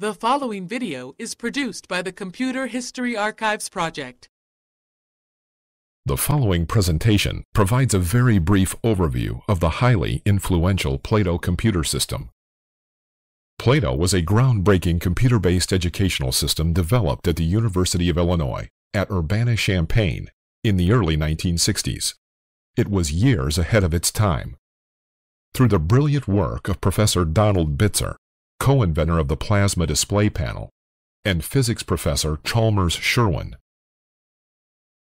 The following video is produced by the Computer History Archives Project. The following presentation provides a very brief overview of the highly influential Plato computer system. Plato was a groundbreaking computer-based educational system developed at the University of Illinois at Urbana-Champaign in the early 1960s. It was years ahead of its time. Through the brilliant work of Professor Donald Bitzer, co-inventor of the plasma display panel, and physics professor Chalmers Sherwin.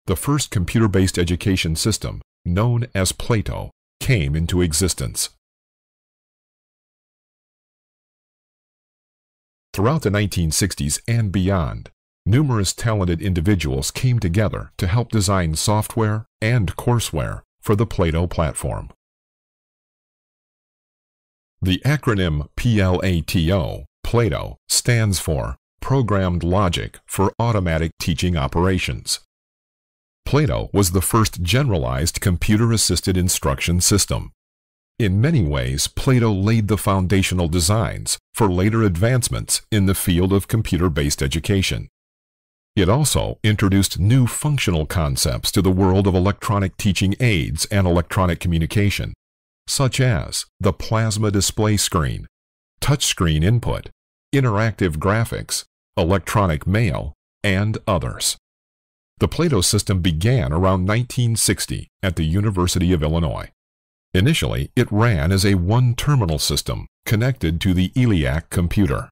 The first computer-based education system, known as Plato, came into existence. Throughout the 1960s and beyond, numerous talented individuals came together to help design software and courseware for the Plato platform. The acronym PLATO, Plato, stands for Programmed Logic for Automatic Teaching Operations. Plato was the first generalized computer-assisted instruction system. In many ways, Plato laid the foundational designs for later advancements in the field of computer-based education. It also introduced new functional concepts to the world of electronic teaching aids and electronic communication, such as the plasma display screen, touchscreen input, interactive graphics, electronic mail, and others. The Plato system began around 1960 at the University of Illinois. Initially, it ran as a one-terminal system connected to the ILLIAC computer.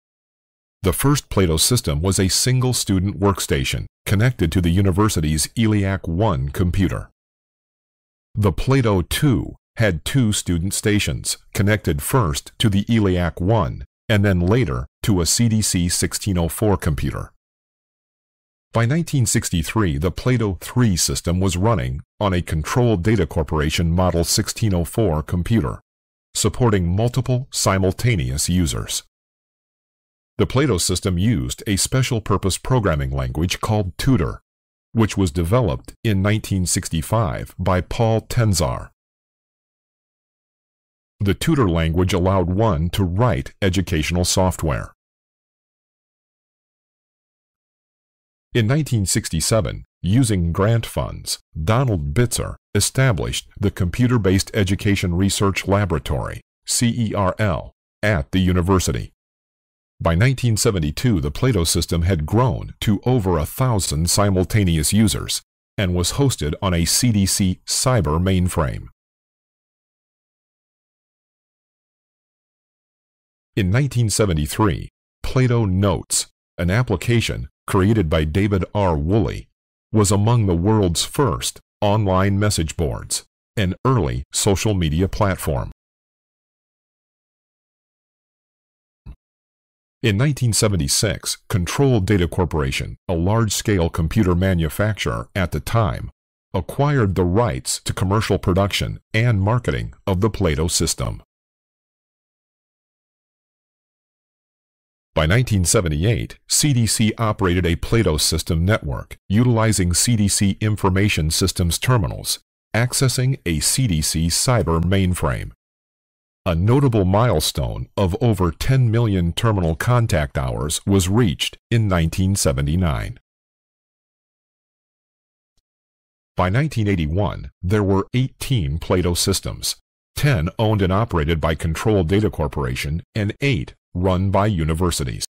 The first Plato system was a single student workstation connected to the university's ILLIAC 1 computer. The Plato 2 had two student stations, connected first to the ILLIAC 1 and then later to a CDC 1604 computer. By 1963, the Plato 3 system was running on a Control Data Corporation Model 1604 computer, supporting multiple simultaneous users. The Plato system used a special-purpose programming language called Tutor, which was developed in 1965 by Paul Tenczar the tutor language allowed one to write educational software. In 1967, using grant funds, Donald Bitzer established the Computer-Based Education Research Laboratory, CERL, at the university. By 1972, the Plato system had grown to over a thousand simultaneous users and was hosted on a CDC cyber mainframe. In 1973, Plato Notes, an application created by David R. Woolley, was among the world's first online message boards, an early social media platform. In 1976, Control Data Corporation, a large-scale computer manufacturer at the time, acquired the rights to commercial production and marketing of the Plato system. By 1978, CDC operated a Plato system network utilizing CDC Information Systems terminals, accessing a CDC cyber mainframe. A notable milestone of over 10 million terminal contact hours was reached in 1979. By 1981, there were 18 Plato systems, 10 owned and operated by Control Data Corporation and 8 run by universities.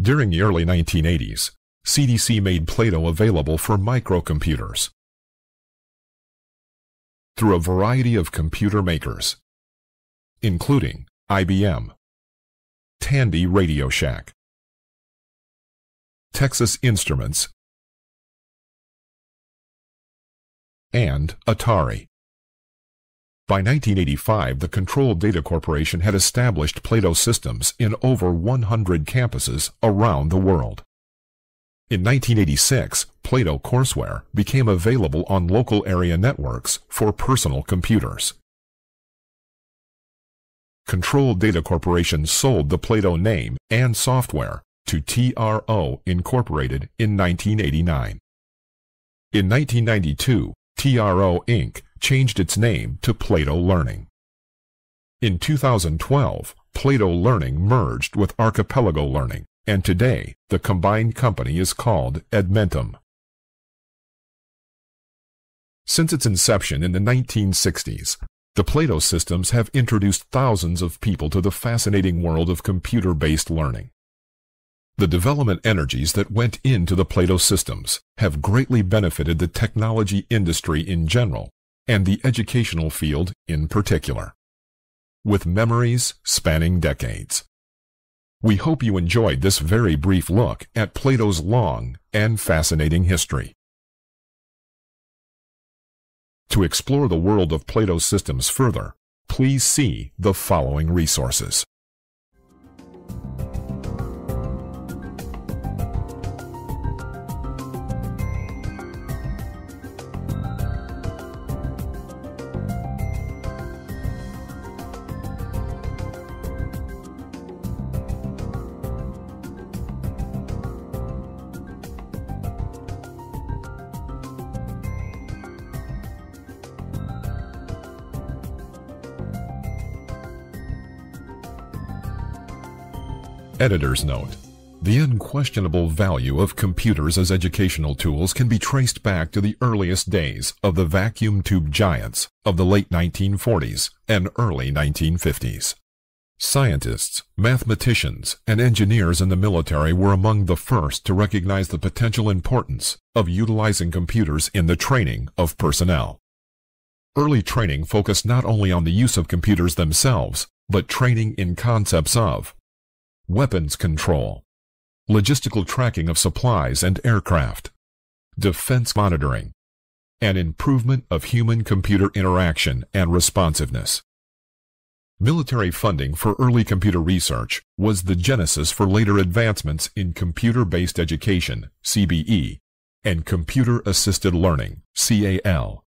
During the early 1980s, CDC made Plato available for microcomputers through a variety of computer makers, including IBM, Tandy Radio Shack, Texas Instruments, and Atari. By 1985, the Control Data Corporation had established Plato systems in over 100 campuses around the world. In 1986, Plato courseware became available on local area networks for personal computers. Control Data Corporation sold the Plato name and software to TRO Incorporated in 1989. In 1992, TRO Inc changed its name to Plato Learning. In 2012, Plato Learning merged with Archipelago Learning, and today the combined company is called Edmentum. Since its inception in the 1960s, the Plato systems have introduced thousands of people to the fascinating world of computer-based learning. The development energies that went into the Plato systems have greatly benefited the technology industry in general and the educational field in particular with memories spanning decades. We hope you enjoyed this very brief look at Plato's long and fascinating history. To explore the world of Plato's systems further, please see the following resources. Editor's Note The unquestionable value of computers as educational tools can be traced back to the earliest days of the vacuum tube giants of the late 1940s and early 1950s. Scientists, mathematicians, and engineers in the military were among the first to recognize the potential importance of utilizing computers in the training of personnel. Early training focused not only on the use of computers themselves, but training in concepts of weapons control, logistical tracking of supplies and aircraft, defense monitoring, and improvement of human-computer interaction and responsiveness. Military funding for early computer research was the genesis for later advancements in computer-based education, CBE, and computer-assisted learning, CAL.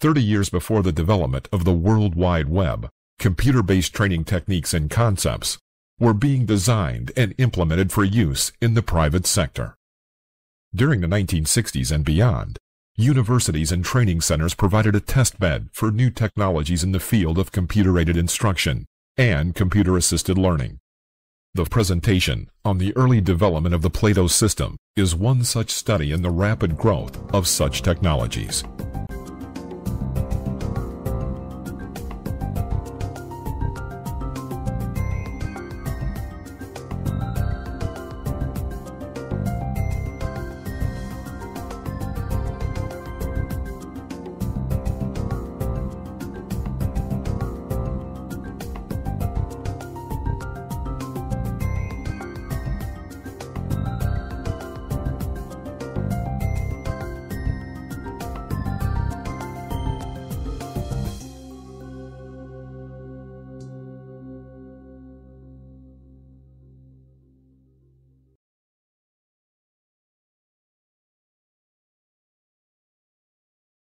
Thirty years before the development of the World Wide Web, computer-based training techniques and concepts were being designed and implemented for use in the private sector. During the 1960s and beyond, universities and training centers provided a testbed for new technologies in the field of computer-aided instruction and computer-assisted learning. The presentation on the early development of the Plato system is one such study in the rapid growth of such technologies.